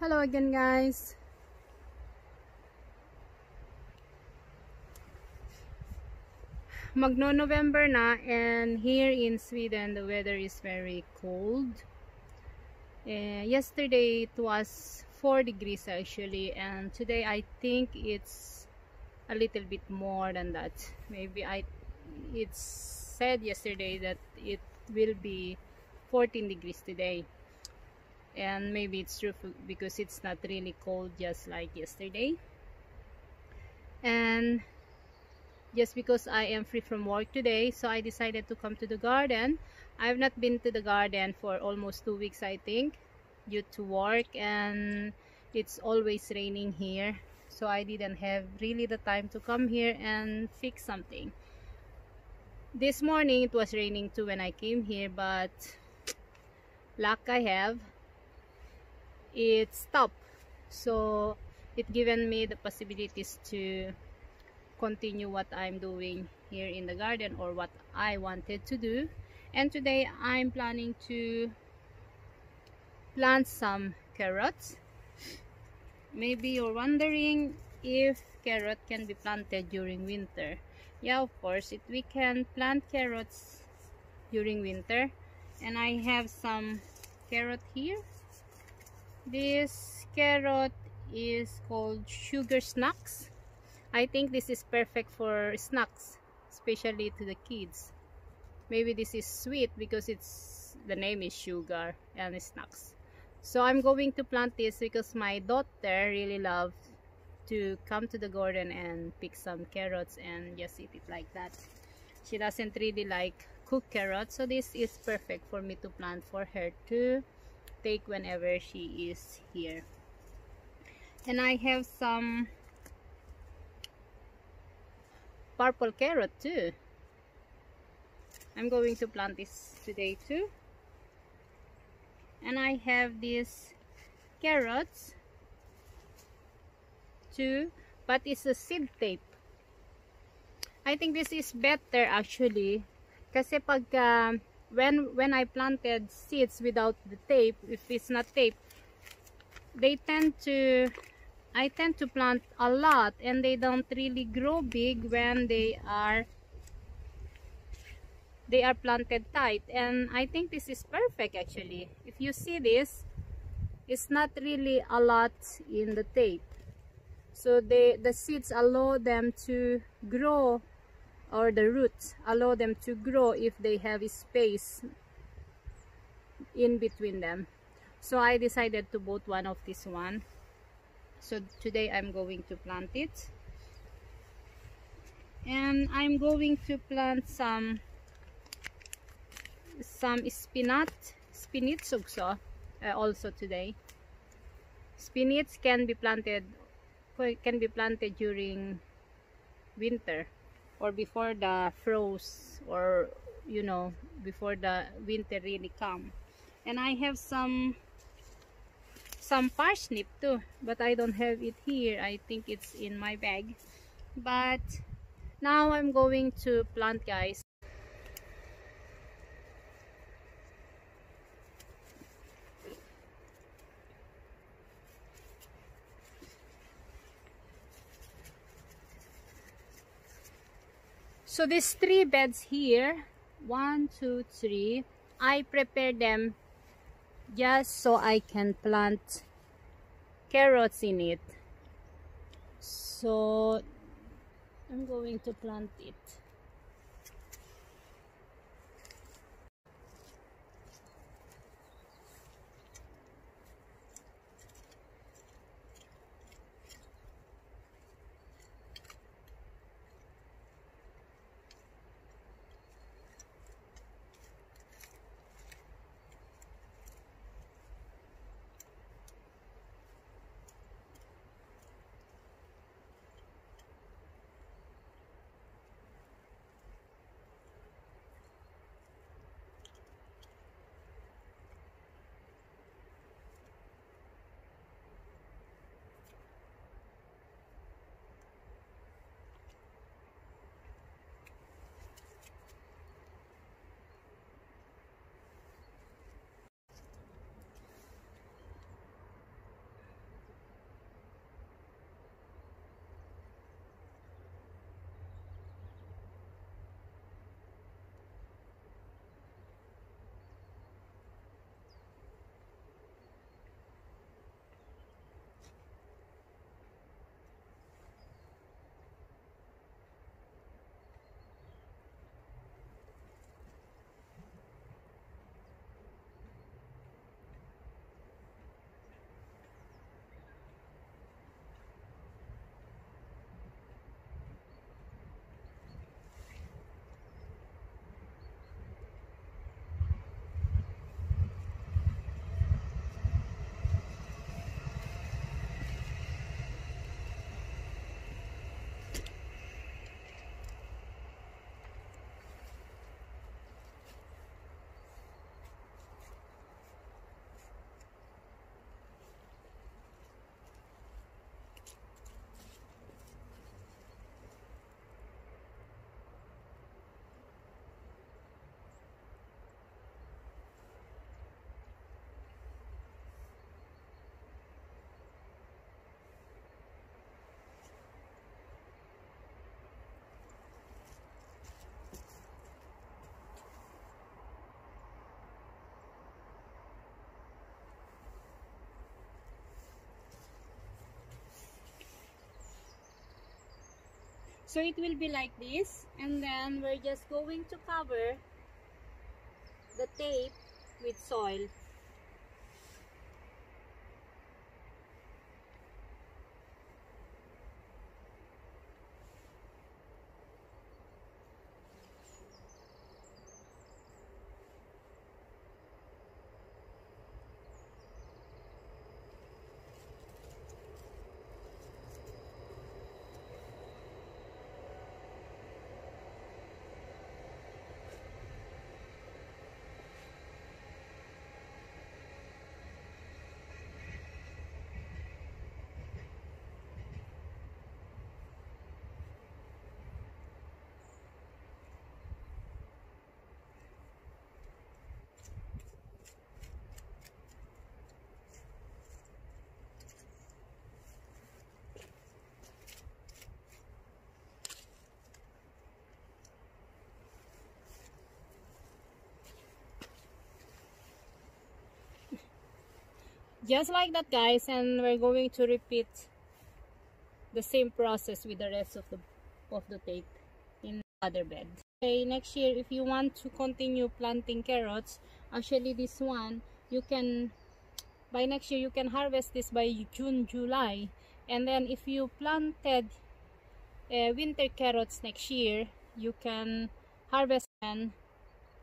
Hello again guys. Magno-November na and here in Sweden the weather is very cold. Uh, yesterday it was 4 degrees actually and today I think it's a little bit more than that. Maybe I it's said yesterday that it will be 14 degrees today and maybe it's true because it's not really cold just like yesterday. And just because I am free from work today so I decided to come to the garden. I've not been to the garden for almost two weeks I think due to work. And it's always raining here. So I didn't have really the time to come here and fix something. This morning it was raining too when I came here but luck I have it stopped so it given me the possibilities to continue what I'm doing here in the garden or what I wanted to do. And today I'm planning to plant some carrots. Maybe you're wondering if carrot can be planted during winter. Yeah of course we can plant carrots during winter. And I have some carrot here this carrot is called sugar snacks I think this is perfect for snacks, especially to the kids. Maybe this is sweet because it's the name is sugar and snacks. So I'm going to plant this because my daughter really loves to come to the garden and pick some carrots and just eat it like that. She doesn't really like cooked carrots, so this is perfect for me to plant for her to take whenever she is here. And I have some purple carrot too. I'm going to plant this today too. And I have these carrots too, but it's a seed tape. I think this is better actually kasi pag uh, when when I planted seeds without the tape, if it's not tape, they tend to I tend to plant a lot and they don't really grow big when they are they are planted tight. And I think this is perfect actually. If you see this it's not really a lot in the tape. So the the seeds allow them to grow or the roots allow them to grow if they have space in between them. So I decided to put one of this one. So today I'm going to plant it. And I'm going to plant some some spinach spinach also uh, also today. Spinach can be planted can be planted during winter or before the frost or you know before the winter really come. And I have some some parsnip too but I don't have it here. I think it's in my bag. But now I'm going to plant guys so these three beds here one two three I prepare them just so I can plant carrots in it. So I'm going to plant it so it will be like this. And then we're just going to cover the tape with soil just like that guys and we're going to repeat the same process with the rest of the of the tape in the other bed. Okay next year if you want to continue planting carrots actually this one you can by next year you can harvest this by June July. And then if you planted uh, winter carrots next year you can harvest in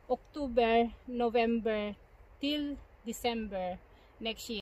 October November till December next year